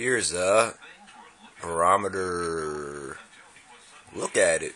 Here's a barometer. Look at it.